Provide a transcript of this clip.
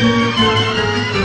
¡Gracias!